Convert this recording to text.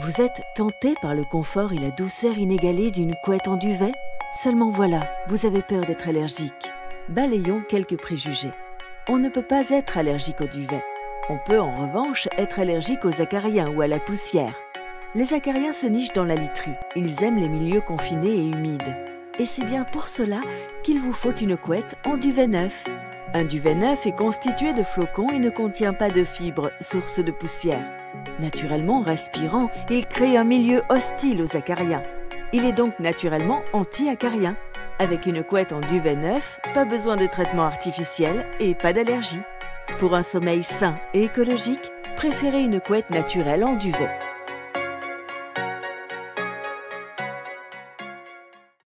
Vous êtes tenté par le confort et la douceur inégalée d'une couette en duvet? Seulement voilà, vous avez peur d'être allergique. Balayons quelques préjugés. On ne peut pas être allergique au duvet. On peut en revanche être allergique aux acariens ou à la poussière. Les acariens se nichent dans la literie. Ils aiment les milieux confinés et humides. Et c'est bien pour cela qu'il vous faut une couette en duvet neuf. Un duvet neuf est constitué de flocons et ne contient pas de fibres, source de poussière. Naturellement respirant, il crée un milieu hostile aux acariens. Il est donc naturellement anti-acarien. Avec une couette en duvet neuf, pas besoin de traitement artificiel et pas d'allergie. Pour un sommeil sain et écologique, préférez une couette naturelle en duvet.